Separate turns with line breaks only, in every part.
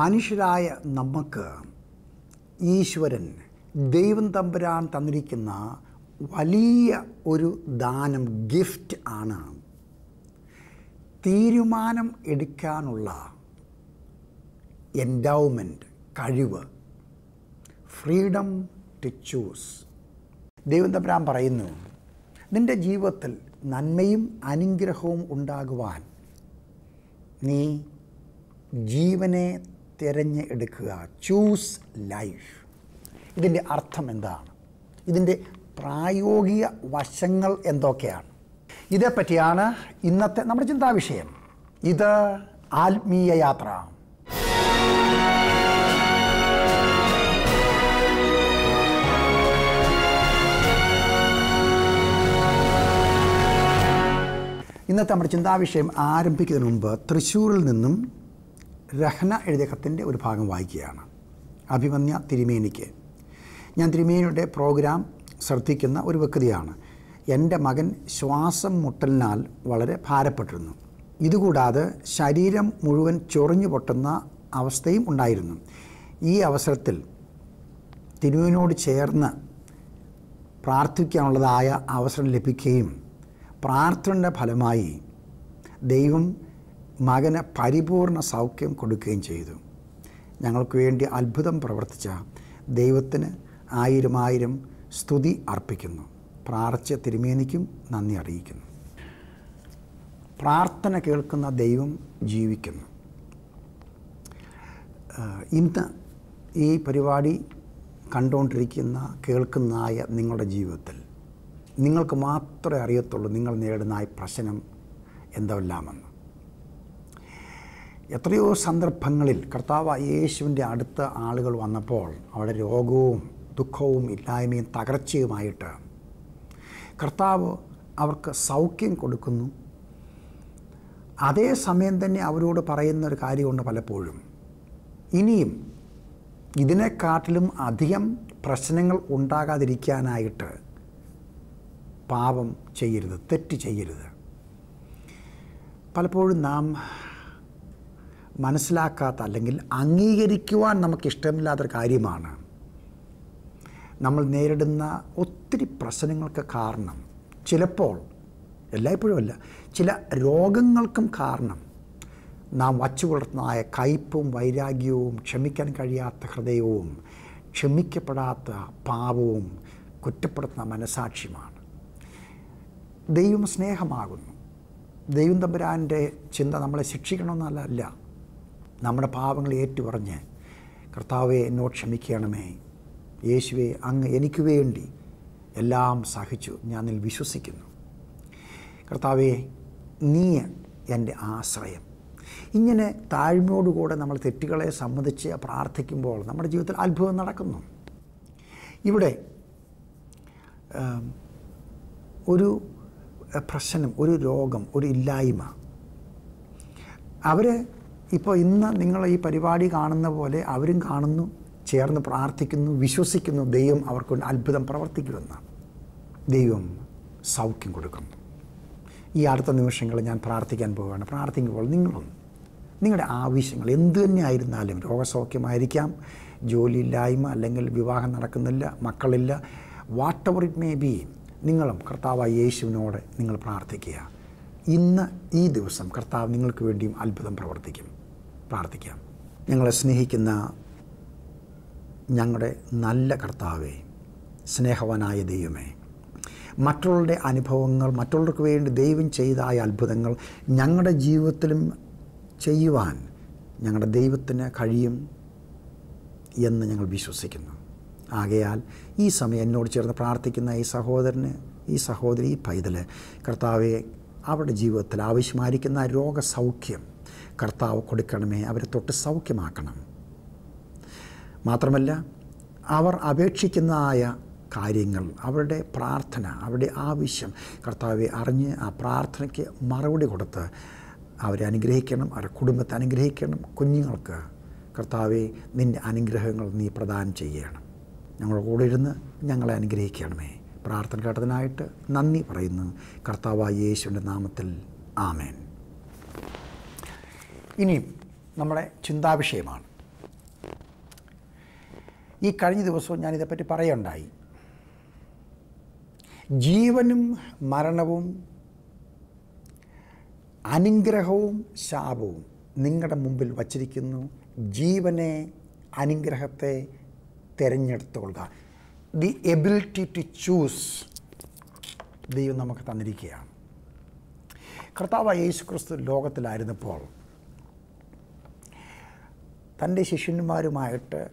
മനുഷ്യരായ നമുക്ക് ഈശ്വരൻ ദൈവം തമ്പുരാൻ തന്നിരിക്കുന്ന വലിയ ഒരു ദാനം ഗിഫ്റ്റ് ആണ്. തീരുമാനം എടുക്കാനുള്ള എൻഡൗമെന്റ് കഴിവ് ഫ്രീഡം ടു ചൂസ് ദൈവം തമ്പുരാൻ പറയുന്നു നിന്റെ ജീവിതത്തിൽ നന്മയും അനുഗ്രഹവും ഉണ്ടാകുവാൻ നീ ജീവനെ തിരഞ്ഞ് എടുക്കുക. ചൂസ് ലൈഫ് ഇതിന്റെ അർത്ഥം എന്താണ്? ഇതിന്റെ പ്രായോഗിക വശങ്ങൾ എന്തൊക്കെയാണ്? ഇതേപ്പറ്റിയാണ് ഇന്നത്തെ നമ്മുടെ ചിന്താവിഷയം. ഇത് ആത്മീയ യാത്ര. ഇന്നത്തെ നമ്മുടെ ചിന്താവിഷയം ആരംഭിക്കുന്നതിന് മുമ്പ് തൃശ്ശൂരിൽ നിന്നും രഹ്ന എഴുതിയ കത്തിന്റെ ഒരു ഭാഗം വായിക്കുകയാണ്. അഭിമന്യ തിരുമേനിക്ക്. ഞാൻ തിരുമേനിയുടെ പ്രോഗ്രാം ശ്രദ്ധിക്കുന്ന ഒരു വ്യക്തിയാണ്. എന്റെ മകൻ ശ്വാസം മുട്ടലിനാൽ വളരെ ഭാരപ്പെട്ടിരുന്നു. ഇതുകൂടാതെ ശരീരം മുഴുവൻ ചൊറിഞ്ഞു പൊട്ടുന്ന അവസ്ഥയും ഉണ്ടായിരുന്നു. ഈ അവസരത്തിൽ തിരുവിനോട് ചേർന്ന് പ്രാർത്ഥിക്കാനുള്ളതായ അവസരം ലഭിക്കുകയും പ്രാർത്ഥനയുടെ ഫലമായി ദൈവം മകന് പരിപൂർണ സൗഖ്യം കൊടുക്കുകയും ചെയ്തു. ഞങ്ങൾക്ക് വേണ്ടി അത്ഭുതം പ്രവർത്തിച്ച ദൈവത്തിന് ആയിരം ആയിരം സ്തുതി അർപ്പിക്കുന്നു. പ്രാർത്ഥിച്ച തിരുമേനിക്കും നന്ദി അറിയിക്കുന്നു. പ്രാർത്ഥന കേൾക്കുന്ന ദൈവം ജീവിക്കുന്നു. ഇന്ന് ഈ പരിപാടി കണ്ടുകൊണ്ടിരിക്കുന്ന കേൾക്കുന്നതായ നിങ്ങളുടെ ജീവിതത്തിൽ നിങ്ങൾക്ക് മാത്രമേ അറിയത്തുള്ളൂ നിങ്ങൾ നേടുന്ന പ്രശ്നം എന്തെല്ലാമെന്ന്. എത്രയോ സന്ദർഭങ്ങളിൽ കർത്താവ് യേശുവിന്റെ അടുത്ത ആളുകൾ വന്നപ്പോൾ അവിടെ രോഗവും ദുഃഖവും ഇല്ലായ്മയും തകർച്ചയുമായിട്ട് കർത്താവ് അവർക്ക് സൗഖ്യം കൊടുക്കുന്നു. അതേ സമയം തന്നെ അവരോട് പറയുന്ന ഒരു കാര്യമുണ്ട് പലപ്പോഴും. ഇനിയും ഇതിനെക്കാട്ടിലും അധികം പ്രശ്നങ്ങൾ ഉണ്ടാകാതിരിക്കാനായിട്ട് പാപം ചെയ്യരുത് തെറ്റ് ചെയ്യരുത്. പലപ്പോഴും നാം മനസ്സിലാക്കാത്ത അല്ലെങ്കിൽ അംഗീകരിക്കുവാൻ നമുക്ക് ഇഷ്ടമില്ലാത്തൊരു കാര്യമാണ്. നമ്മൾ നേരിടുന്ന ഒത്തിരി പ്രശ്നങ്ങൾക്ക് കാരണം ചിലപ്പോൾ എല്ലായ്പ്പോഴും അല്ല ചില രോഗങ്ങൾക്കും കാരണം നാം വച്ചു പുലർത്തുന്നതായ കയ്പും വൈരാഗ്യവും ക്ഷമിക്കാൻ കഴിയാത്ത ഹൃദയവും ക്ഷമിക്കപ്പെടാത്ത പാപവും കുറ്റപ്പെടുത്തുന്ന മനസാക്ഷിയുമാണ് ദൈവം സ്നേഹമാകുന്നു. ദൈവം തമ്പുരാന്റെ ചിന്ത നമ്മളെ ശിക്ഷിക്കണമെന്നല്ല നമ്മുടെ പാപങ്ങൾ ഏറ്റുപറഞ്ഞ് കർത്താവെ എന്നോട് ക്ഷമിക്കണമേ. യേശുവെ അങ്ങ് എനിക്ക് വേണ്ടി എല്ലാം സഹിച്ചു. ഞാൻ നിൽ വിശ്വസിക്കുന്നു. കർത്താവെ നീ എന്റെ ആശ്രയം. ഇങ്ങനെ താഴ്മയോടുകൂടെ നമ്മൾ തെറ്റുകളെ സംബന്ധിച്ച് പ്രാർത്ഥിക്കുമ്പോൾ നമ്മുടെ ജീവിതത്തിൽ അത്ഭുതം നടക്കുന്നു. ഇവിടെ ഒരു പ്രശ്നം ഒരു രോഗം ഒരു ഇല്ലായ്മ. അവർ ഇപ്പോൾ ഇന്ന് നിങ്ങൾ ഈ പരിപാടി കാണുന്ന പോലെ അവരും കാണുന്നു ചേർന്ന് പ്രാർത്ഥിക്കുന്നു വിശ്വസിക്കുന്നു. ദൈവം അവർക്ക് അത്ഭുതം പ്രവർത്തിക്കുമെന്ന് ദൈവം സൗഖ്യം കൊടുക്കും ഈ അടുത്ത നിമിഷങ്ങൾ ഞാൻ പ്രാർത്ഥിക്കാൻ പോവുകയാണ്. പ്രാർത്ഥിക്കുമ്പോൾ നിങ്ങളും നിങ്ങളുടെ ആവശ്യങ്ങൾ എന്തു തന്നെ ആയിരുന്നാലും രോഗസൗഖ്യമായിരിക്കാം. ജോലിയില്ലായ്മ അല്ലെങ്കിൽ വിവാഹം നടക്കുന്നില്ല മക്കളില്ല whatever it may be നിങ്ങളും കർത്താവായ യേശുവിനോട് നിങ്ങൾ പ്രാർത്ഥിക്കുക. ഇന്ന് ഈ ദിവസം കർത്താവ് നിങ്ങൾക്ക് വേണ്ടിയും അത്ഭുതം പ്രവർത്തിക്കും. പ്രാർത്ഥിക്കാം. ഞങ്ങളെ സ്നേഹിക്കുന്ന ഞങ്ങളുടെ നല്ല കർത്താവേ സ്നേഹവാനായ ദൈവമേ മറ്റുള്ളവരുടെ അനുഭവങ്ങൾ മറ്റുള്ളവർക്ക് വേണ്ടി ദൈവം ചെയ്തായ അത്ഭുതങ്ങൾ ഞങ്ങളുടെ ജീവിതത്തിലും ചെയ്യുവാൻ ഞങ്ങളുടെ ദൈവത്തിന് കഴിയും എന്ന് ഞങ്ങൾ വിശ്വസിക്കുന്നു. ആകയാൽ ഈ സമയം എന്നോട് ചേർന്ന് പ്രാർത്ഥിക്കുന്ന ഈ സഹോദരന് ഈ സഹോദരി ഈ പൈതൽ കർത്താവെ അവരുടെ ജീവിതത്തിൽ ആവശ്യമായിരിക്കുന്ന രോഗസൗഖ്യം കർത്താവ് കൊടുക്കണമേ അവരെ തൊട്ട് സൗഖ്യമാക്കണം. മാത്രമല്ല അവർ അപേക്ഷിക്കുന്നതായ കാര്യങ്ങൾ അവരുടെ പ്രാർത്ഥന അവരുടെ ആവശ്യം കർത്താവെ അറിഞ്ഞ് ആ പ്രാർത്ഥനയ്ക്ക് മറുപടി കൊടുത്ത് അവരെ അനുഗ്രഹിക്കണം അവരുടെ കുടുംബത്തെ അനുഗ്രഹിക്കണം കുഞ്ഞുങ്ങൾക്ക് കർത്താവെ നിന്റെ അനുഗ്രഹങ്ങൾ നീ പ്രദാനം ചെയ്യണം. ഞങ്ങളുടെ കൂടെ ഇരുന്ന് ഞങ്ങളെ അനുഗ്രഹിക്കണമേ. പ്രാർത്ഥന കേട്ടതിനായിട്ട് നന്ദി പറയുന്നു. കർത്താവായ യേശുവിന്റെ നാമത്തിൽ ആമേൻ. ഇനിയും നമ്മുടെ ചിന്താവിഷയമാണ്. ഈ കഴിഞ്ഞ ദിവസവും ഞാൻ ഇതേപ്പറ്റി പറയുണ്ടായി ജീവനും മരണവും അനുഗ്രഹവും ശാപവും നിങ്ങളുടെ മുമ്പിൽ വച്ചിരിക്കുന്നു. ജീവനെ അനുഗ്രഹത്തെ തിരഞ്ഞെടുത്തുകൊള്ളുക. ദി എബിലിറ്റി ടു ചൂസ് ദൈവം നമുക്ക് തന്നിരിക്കുകയാണ്. കർത്താവ് യേശു ക്രിസ്തു ലോകത്തിലായിരുന്നപ്പോൾ തന്റെ ശിഷ്യന്മാരുമായിട്ട്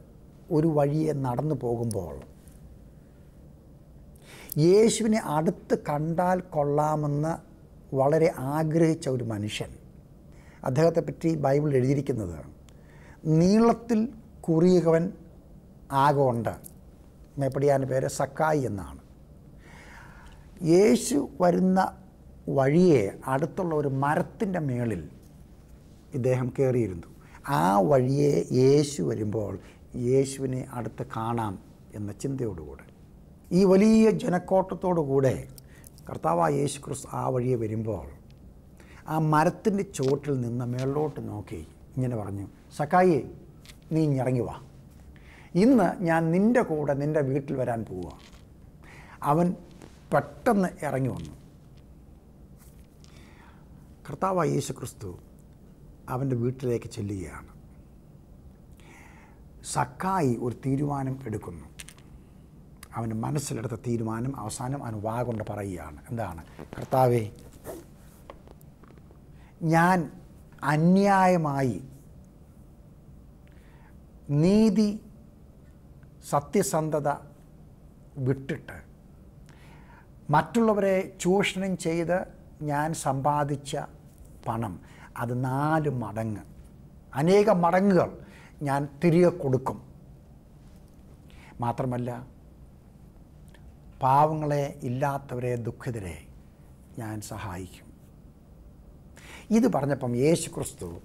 ഒരു വഴിയെ നടന്നു പോകുമ്പോൾ യേശുവിനെ അടുത്ത് കണ്ടാൽ കൊള്ളാമെന്ന് വളരെ ആഗ്രഹിച്ച ഒരു മനുഷ്യൻ അദ്ദേഹത്തെ പറ്റി ബൈബിൾ എഴുതിയിരിക്കുന്നത് നീളത്തിൽ കുറിയവൻ ആകൊണ്ട്. മേപ്പടിയാന്റെ പേര് സക്കായി എന്നാണ്. യേശു വരുന്ന വഴിയെ അടുത്തുള്ള ഒരു മരത്തിന്റെ മേളിൽ ഇദ്ദേഹം കയറിയിരുന്നു. ആ വഴിയെ യേശു വരുമ്പോൾ യേശുവിനെ അടുത്ത് കാണാം എന്ന ചിന്തയോടുകൂടെ ഈ വലിയ ജനക്കോട്ടത്തോടുകൂടെ കർത്താവ് യേശു ക്രിസ്തു ആ വഴിയെ വരുമ്പോൾ ആ മരത്തിന്റെ ചുവട്ടിൽ നിന്ന് മേളിലോട്ട് നോക്കി ഇങ്ങനെ പറഞ്ഞു സക്കായി നീ ഇറങ്ങി വാ. ഇന്ന് ഞാൻ നിന്റെ കൂടെ നിന്റെ വീട്ടിൽ വരാൻ പോവുക അവൻ പെട്ടെന്ന് ഇറങ്ങി വന്നു. കർത്താവ് യേശു ക്രിസ്തു അവന്റെ വീട്ടിലേക്ക് ചെല്ലുകയാണ്. സക്കായി ഒരു തീരുമാനം എടുക്കുന്നു. അവന് മനസ്സിലെടുത്ത തീരുമാനം അവസാനം അവൻ വാ കൊണ്ട് പറയുകയാണ്. എന്താണ്? കർത്താവേ ഞാൻ അന്യായമായി നീതി സത്യസന്ധത വിട്ടിട്ട് മറ്റുള്ളവരെ ചൂഷണം ചെയ്ത് ഞാൻ സമ്പാദിച്ച പണം അത് നാല് മടങ്ങ്. അനേക മടങ്ങുകൾ ഞാൻ തിരികെ കൊടുക്കും. മാത്രമല്ല പാവങ്ങളെ ഇല്ലാത്തവരെ ദുഃഖിതരെ ഞാൻ സഹായിക്കും. ഇത് പറഞ്ഞപ്പം യേശു ക്രിസ്തു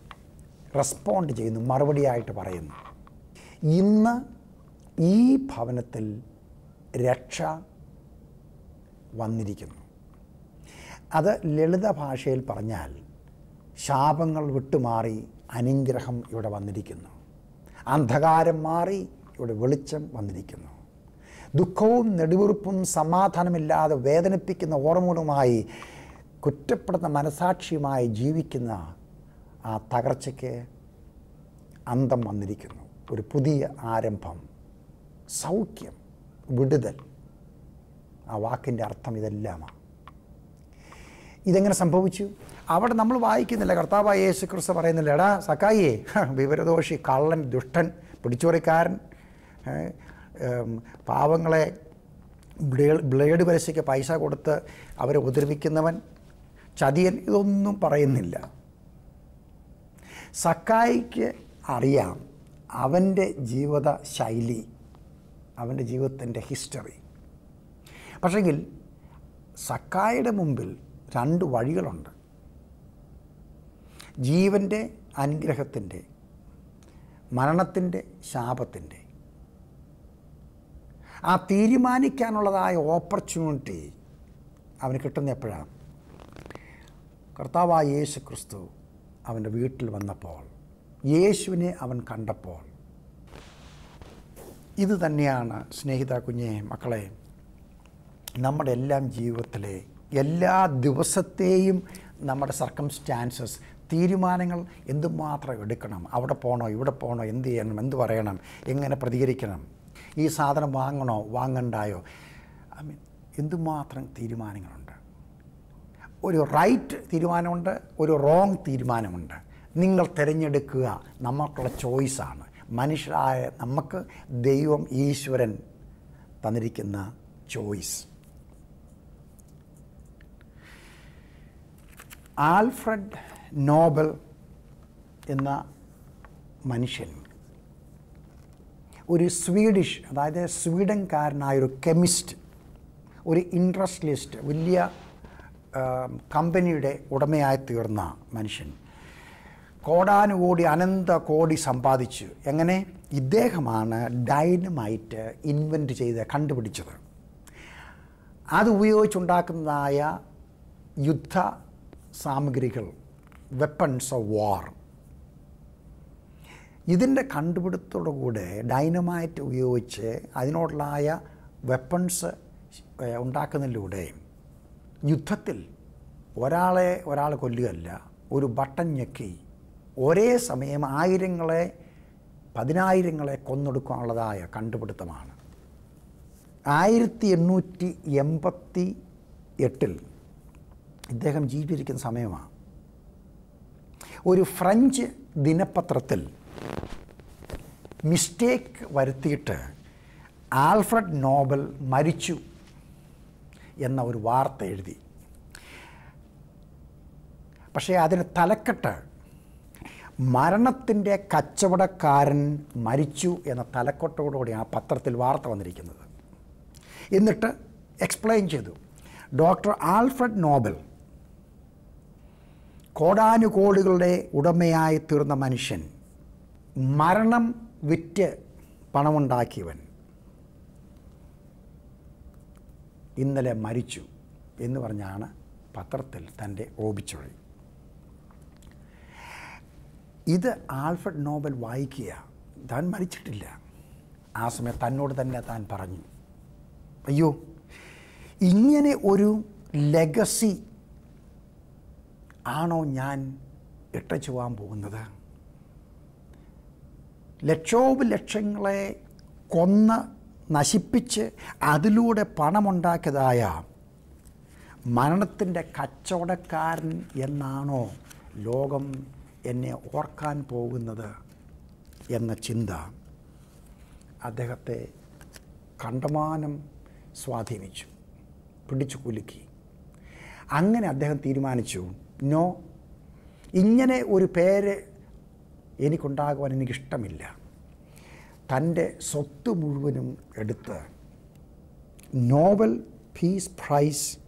റെസ്പോണ്ട് ചെയ്യുന്നു മറുപടിയായിട്ട് പറയുന്നു. ഇന്ന് ഈ ഭവനത്തിൽ രക്ഷ വന്നിരിക്കുന്നു. അത് ലളിത ഭാഷയിൽ പറഞ്ഞാൽ ശാപങ്ങൾ വിട്ടുമാറി അനുഗ്രഹം ഇവിടെ വന്നിരിക്കുന്നു. അന്ധകാരം മാറി ഇവിടെ വെളിച്ചം വന്നിരിക്കുന്നു. ദുഃഖവും നെടുവീർപ്പും സമാധാനമില്ലാതെ വേദനിപ്പിക്കുന്ന ഓർമ്മകളുമായി കുറ്റപ്പെടുന്ന മനസാക്ഷിയുമായി ജീവിക്കുന്ന ആ തകർച്ചയ്ക്ക് അന്തം വന്നിരിക്കുന്നു. ഒരു പുതിയ ആരംഭം സൗഖ്യം വിടുതൽ. ആ വാക്കിന്റെ അർത്ഥം ഇതെല്ലാമാണ്. ഇതെങ്ങനെ സംഭവിച്ചു? അവിടെ നമ്മൾ വായിക്കുന്നില്ല. കർത്താവായ യേശു ക്രിസ്തു പറയുന്നില്ല എടാ സക്കായിയെ വിവരദോഷി കള്ളൻ ദുഷ്ടൻ പിടിച്ചുപറിക്കാരൻ പാവങ്ങളെ ബ്ലേഡ് പരസ്യയ്ക്ക് പൈസ കൊടുത്ത് അവരെ ഉപദ്രവിക്കുന്നവൻ ചതിയൻ ഇതൊന്നും പറയുന്നില്ല. സക്കായിക്ക് അറിയാം അവന്റെ ജീവിത ശൈലി അവന്റെ ജീവിതത്തിന്റെ ഹിസ്റ്ററി. പക്ഷെങ്കിൽ സക്കായുടെ മുമ്പിൽ രണ്ട് വഴികളുണ്ട്. ജീവന്റെ അനുഗ്രഹത്തിന്റെ മരണത്തിന്റെ ശാപത്തിന്റെ ആ തീരുമാനിക്കാനുള്ളതായ ഓപ്പർച്യൂണിറ്റി അവന് കിട്ടുന്ന എപ്പോഴാണ്? കർത്താവായ യേശു ക്രിസ്തു അവന്റെ വീട്ടിൽ വന്നപ്പോൾ യേശുവിനെ അവൻ കണ്ടപ്പോൾ. ഇത് തന്നെയാണ് സ്നേഹിത കുഞ്ഞെ മക്കളെ നമ്മുടെ എല്ലാം ജീവിതത്തിലെ എല്ലാ ദിവസത്തെയും നമ്മുടെ സർക്കംസ്റ്റാൻസസ് തീരുമാനങ്ങൾ എന്തുമാത്രം എടുക്കണം? അവിടെ പോകണോ ഇവിടെ പോകണോ എന്ത് ചെയ്യണം? എന്ത് പറയണം? എങ്ങനെ പ്രതികരിക്കണം? ഈ സാധനം വാങ്ങണോ? വാങ്ങണ്ടായോ? ഐ മീൻ എന്തുമാത്രം തീരുമാനങ്ങളുണ്ട്? ഒരു റൈറ്റ് തീരുമാനമുണ്ട് ഒരു റോങ് തീരുമാനമുണ്ട്. നിങ്ങൾ തിരഞ്ഞെടുക്കുക. നമുക്കുള്ള ചോയ്സാണ് മനുഷ്യരായ നമുക്ക് ദൈവം ഈശ്വരൻ തന്നിരിക്കുന്ന ചോയ്സ് ആൽഫ്രഡ് നോബൽ എന്ന മനുഷ്യൻ ഒരു സ്വീഡിഷ് അതായത് സ്വീഡൻകാരനായ ഒരു കെമിസ്റ്റ് ഒരു ഇൻഡസ്ട്രിയലിസ്റ്റ് വലിയ ആ, കമ്പനിയുടെ ഉടമയായി തീർന്ന മനുഷ്യൻ. കോടാനുകോടി അനന്ത കോടി സമ്പാദിച്ചു എങ്ങനെ ഇദ്ദേഹമാണ് ഡൈനമൈറ്റ് ഇൻവെന്റ് ചെയ്ത് കണ്ടുപിടിച്ചത്. അത് ഉപയോഗിച്ചുണ്ടാക്കുന്നതായ യുദ്ധ സാമഗ്രികൾ വെപ്പൺസ് ഓഫ് വാർ ഇതിന്റെ കണ്ടുപിടുത്തോടു കൂടെ ഡൈനമൈറ്റ് ഉപയോഗിച്ച് അതിനോടുള്ളായ വെപ്പൺസ് ഉണ്ടാക്കുന്നതിലൂടെ യുദ്ധത്തിൽ ഒരാളെ ഒരാൾ കൊല്ലുകയല്ല ഒരു ബട്ടൺ ഞെക്കി ഒരേ സമയം ആയിരങ്ങളെ പതിനായിരങ്ങളെ കൊന്നെടുക്കാനുള്ളതായ കണ്ടുപിടുത്തമാണ്. ആയിരത്തി എണ്ണൂറ്റി എൺപത്തി എട്ടിൽ ഇദ്ദേഹം ജീവിച്ചിരിക്കുന്ന സമയമാണ്. ഒരു ഫ്രഞ്ച് ദിനപത്രത്തിൽ മിസ്റ്റേക്ക് വരുത്തിയിട്ട് ആൽഫ്രഡ് നോബൽ മരിച്ചു എന്ന ഒരു വാർത്ത എഴുതി. പക്ഷേ അതിന് തലക്കെട്ട് മരണത്തിന്റെ കച്ചവടക്കാരൻ മരിച്ചു എന്ന തലക്കെട്ടോടുകൂടി ആ പത്രത്തിൽ വാർത്ത വന്നിരിക്കുന്നത്. എന്നിട്ട് എക്സ്പ്ലെയിൻ ചെയ്തു. ഡോക്ടർ ആൽഫ്രഡ് നോബൽ കോടാനുകോടികളുടെ ഉടമയായി തീർന്ന മനുഷ്യൻ മരണം വിറ്റ് പണമുണ്ടാക്കിയവൻ ഇന്നലെ മരിച്ചു എന്ന് പറഞ്ഞാണ് പത്രത്തിൽ തന്റെ ഓപിച്ചൊഴി ഇത് ആൽഫ്രഡ് നോബൽ വായിക്കുക. താൻ മരിച്ചിട്ടില്ല. ആ സമയം തന്നോട് തന്നെ താൻ പറഞ്ഞു. അയ്യോ ഇങ്ങനെ ഒരു ലെഗസി ആണോ ഞാൻ ഇട്ടച്ചുവാൻ പോകുന്നത്? ലക്ഷോപലക്ഷങ്ങളെ കൊന്ന് നശിപ്പിച്ച് അതിലൂടെ പണമുണ്ടാക്കിയതായ മരണത്തിന്റെ കച്ചവടക്കാരൻ എന്നാണോ ലോകം എന്നെ ഓർക്കാൻ പോകുന്നത് എന്ന ചിന്ത അദ്ദേഹത്തെ കണ്ടമാനം സ്വാധീനിച്ചു. പിടിച്ചു കുലുക്കി. അങ്ങനെ അദ്ദേഹം തീരുമാനിച്ചു നോ. ഇങ്ങനെ ഒരു പേര് എനിക്കുണ്ടാകുവാൻ എനിക്കിഷ്ടമില്ല. തന്റെ സ്വത്ത് മുഴുവനും എടുത്ത് നോബൽ പീസ് പ്രൈസ്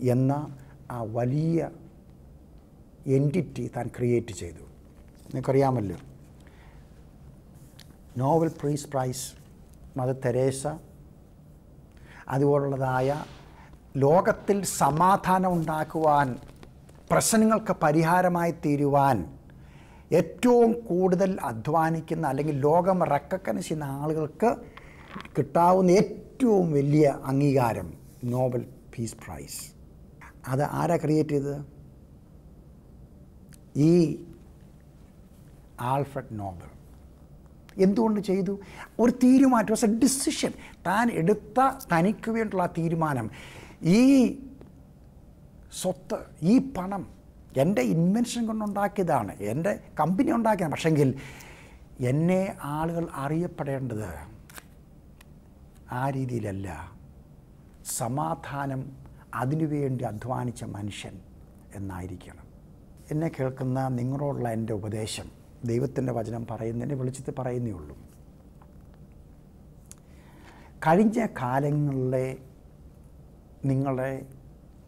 എന്ന ആ വലിയ എന്റിറ്റി താൻ ക്രിയേറ്റ് ചെയ്തു. നിങ്ങൾക്കറിയാമല്ലോ. Nobel peace prize Mother Teresa അതുപോലുള്ളതായ ലോകത്തിൽ സമാധാനം ഉണ്ടാക്കുവാൻ പ്രശ്നങ്ങൾക്ക് പരിഹാരമായി തീരുവാൻ ഏറ്റവും കൂടുതൽ അധ്വാനിക്കുന്ന അല്ലെങ്കിൽ ലോകം റെക്കഗ്നൈസ് ചെയ്യുന്ന ആളുകൾക്ക് കിട്ടാവുന്ന ഏറ്റവും വലിയ അംഗീകാരം നോബൽ പീസ് പ്രൈസ്. അത് ആരാ ക്രിയേറ്റ് ചെയ്തത്? ഈ ആൽഫ്രഡ് നോബൽ. എന്തുകൊണ്ട് ചെയ്തു? ഒരു തീരുമാനം വാസ് എ ഡിസിഷൻ താൻ എടുത്ത തനിക്ക് ആ തീരുമാനം. ഈ സ്വത്ത് ഈ പണം എന്റെ ഇൻവെൻഷൻ കൊണ്ടുണ്ടാക്കിയതാണ് എന്റെ കമ്പനി ഉണ്ടാക്കിയതാണ്. പക്ഷെങ്കിൽ എന്നെ ആളുകൾ അറിയപ്പെടേണ്ടത് ആ രീതിയിലല്ല. സമാധാനം അതിനുവേണ്ടി അധ്വാനിച്ച മനുഷ്യൻ എന്നായിരിക്കണം. എന്നെ കേൾക്കുന്ന നിങ്ങളോടുള്ള എന്റെ ഉപദേശം ദൈവത്തിന്റെ വചനം പറയുന്നതിനെ വിളിച്ചിട്ട് പറയുന്നേ ഉള്ളൂ. കഴിഞ്ഞ കാലങ്ങളിലെ നിങ്ങളുടെ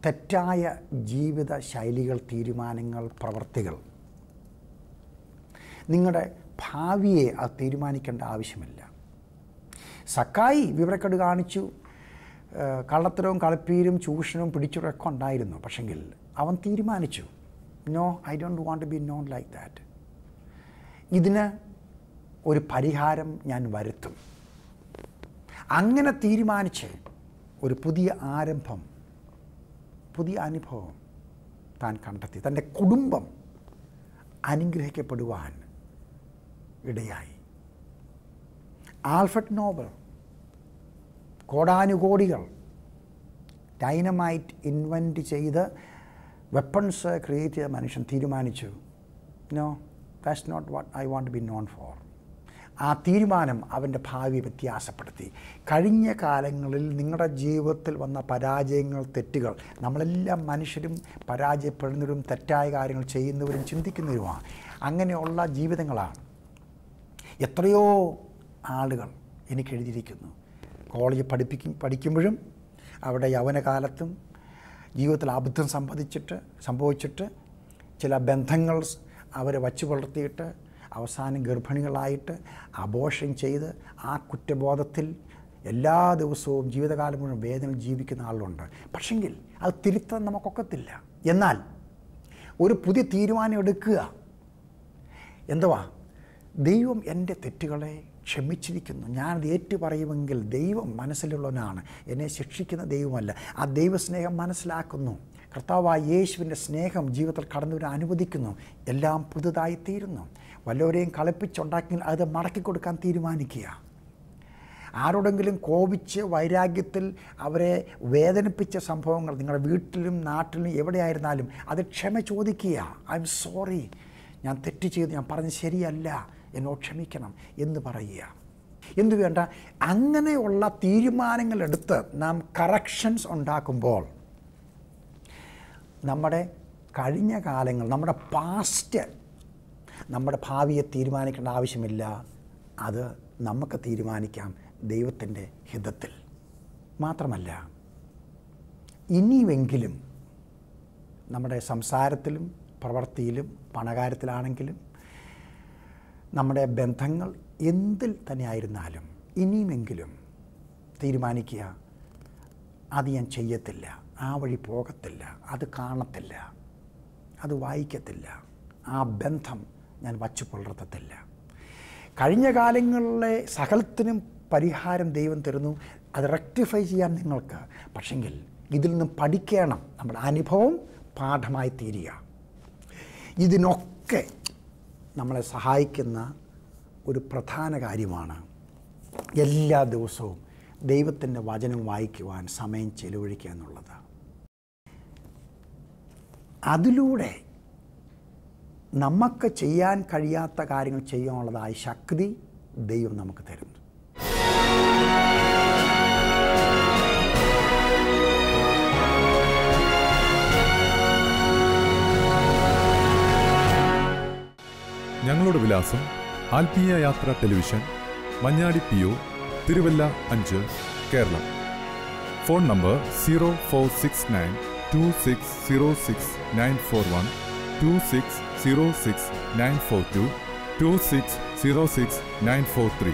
തെറ്റായ ജീവിത ശൈലികൾ തീരുമാനങ്ങൾ പ്രവർത്തികൾ. നിങ്ങളുടെ ഭാവിയെ അത് തീരുമാനിക്കേണ്ട ആവശ്യമില്ല. സക്കായി വിവരക്കേട് കാണിച്ചു. കള്ളത്തരവും കളപ്പീരും ചൂഷണവും പിടിച്ചുറക്കം ഉണ്ടായിരുന്നു. പക്ഷെങ്കിൽ അവൻ തീരുമാനിച്ചു no I don't want be known like that ഇതിന് ഒരു പരിഹാരം ഞാൻ വരുത്തും. അങ്ങനെ തീരുമാനിച്ച് ഒരു പുതിയ ആരംഭം പുതിയ അനുഭവം താൻ കണ്ടെത്തി. തന്റെ കുടുംബം അനുഗ്രഹിക്കപ്പെടുവാൻ ഇടയായി. ആൽഫർട്ട് നോബൽ കോടാനുകോടികൾ ഡൈനമൈറ്റ് ഇൻവെന്റ് ചെയ്ത് വെപ്പൺസ് ക്രിയേറ്റ് ചെയ്ത മനുഷ്യൻ തീരുമാനിച്ചു no that's not what I want be known for ആ തീരുമാനം അവന്റെ ഭാവി വ്യത്യാസപ്പെടുത്തി. കഴിഞ്ഞ കാലങ്ങളിൽ നിങ്ങളുടെ ജീവിതത്തിൽ വന്ന പരാജയങ്ങൾ തെറ്റുകൾ നമ്മളെല്ലാം മനുഷ്യരും പരാജയപ്പെടുന്നവരും തെറ്റായ കാര്യങ്ങൾ ചെയ്യുന്നവരും ചിന്തിക്കുന്നവരുമാണ്. അങ്ങനെയുള്ള ജീവിതങ്ങളാണ്. എത്രയോ ആളുകൾ എനിക്ക് എഴുതിയിരിക്കുന്നു. കോളേജ് പഠിപ്പിക്കും പഠിക്കുമ്പോഴും അവിടെ യൗവനകാലത്തും ജീവിതത്തിൽ അബദ്ധം സംഭവിച്ചിട്ട് സംഭവിച്ചിട്ട് ചില ബന്ധങ്ങൾ അവരെ വച്ചു പുലർത്തിയിട്ട് അവസാനം ഗർഭിണികളായിട്ട് അബോഷൻ ചെയ്ത് ആ കുറ്റബോധത്തിൽ എല്ലാ ദിവസവും ജീവിതകാലം മുഴുവൻ വേദന ജീവിക്കുന്ന ആളുണ്ട് പക്ഷെങ്കിൽ അത് തിരുത്താൻ നമുക്കൊക്കത്തില്ല എന്നാൽ ഒരു പുതിയ തീരുമാനം എടുക്കുക. എന്തുവാ? ദൈവം എന്റെ തെറ്റുകളെ ക്ഷമിച്ചിരിക്കുന്നു. ഞാനത് ഏറ്റു പറയുമെങ്കിൽ ദൈവം മനസ്സിലുള്ളവനാണ്. എന്നെ ശിക്ഷിക്കുന്ന ദൈവമല്ല. ആ ദൈവസ്നേഹം മനസ്സിലാക്കുന്നു. കർത്താവായ യേശുവിന്റെ സ്നേഹം ജീവിതത്തിൽ കടന്നു വരാൻ അനുവദിക്കുന്നു. എല്ലാം പുതുതായി തീരുന്നു വല്ലവരെയും കളിപ്പിച്ചുണ്ടാക്കി അത് മടക്കി കൊടുക്കാൻ തീരുമാനിക്കുക. ആരോടെങ്കിലും കോപിച്ച് വൈരാഗ്യത്തിൽ അവരെ വേദനിപ്പിച്ച സംഭവങ്ങൾ നിങ്ങളുടെ വീട്ടിലും നാട്ടിലും എവിടെയായിരുന്നാലും അത് ക്ഷമ ചോദിക്കുക. I'm sorry. ഞാൻ തെറ്റ് ചെയ്ത്. ഞാൻ പറഞ്ഞ് ശരിയല്ല. എന്നോ ക്ഷമിക്കണം. എന്ന് പറയുക. എന്തു വേണ്ട? അങ്ങനെയുള്ള തീരുമാനങ്ങളെടുത്ത് നാം കറക്ഷൻസ് ഉണ്ടാക്കുമ്പോൾ നമ്മുടെ കഴിഞ്ഞ കാലങ്ങൾ നമ്മുടെ പാസ്റ്റ് നമ്മുടെ ഭാവിയെ തീരുമാനിക്കേണ്ട ആവശ്യമില്ല. അത് നമുക്ക് തീരുമാനിക്കാം ദൈവത്തിന്റെ ഹിതത്തിൽ. മാത്രമല്ല ഇനിയുമെങ്കിലും നമ്മുടെ സംസാരത്തിലും പ്രവൃത്തിയിലും പണകാര്യത്തിലാണെങ്കിലും നമ്മുടെ ബന്ധങ്ങൾ എന്തിൽ തന്നെ ആയിരുന്നാലും ഇനിയുമെങ്കിലും തീരുമാനിക്കുക അത് ഞാൻ ചെയ്യത്തില്ല ആ വഴി പോകത്തില്ല അത് കാണത്തില്ല അത് വായിക്കത്തില്ല. ആ ബന്ധം ഞാൻ വച്ചു പുലർത്തത്തില്ല. കഴിഞ്ഞ കാലങ്ങളിലെ സകലത്തിനും പരിഹാരം ദൈവം തരുന്നു. അത് റെക്ടിഫൈ ചെയ്യാൻ നിങ്ങൾക്ക്. പക്ഷെങ്കിൽ ഇതിൽ നിന്നും പഠിക്കണം. നമ്മുടെ അനുഭവം പാഠമായി തീരുക. ഇതിനൊക്കെ നമ്മളെ സഹായിക്കുന്ന ഒരു പ്രധാന കാര്യമാണ് എല്ലാ ദിവസവും ദൈവത്തിന്റെ വചനം വായിക്കുവാൻ സമയം ചെലവഴിക്കുക എന്നുള്ളത്. അതിലൂടെ നമുക്ക് ചെയ്യാൻ കഴിയാത്ത കാര്യങ്ങൾ ചെയ്യാനുള്ളതായ ശക്തി ദൈവം നമുക്ക് തരുന്നു.
ഞങ്ങളുടെ വിലാസം ആത്മീയ യാത്ര television Manjadi P O Thiruvalla അഞ്ച് Keralam. Phone number zero four six nine two six zero six nine four one two six zero six nine four two two six zero six nine four three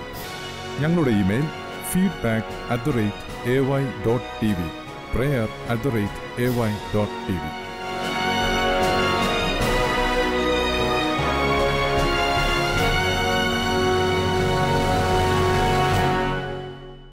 ഞങ്ങളുടെ email feedback at the rate A Y dot T V prayer at the rate A Y dot T V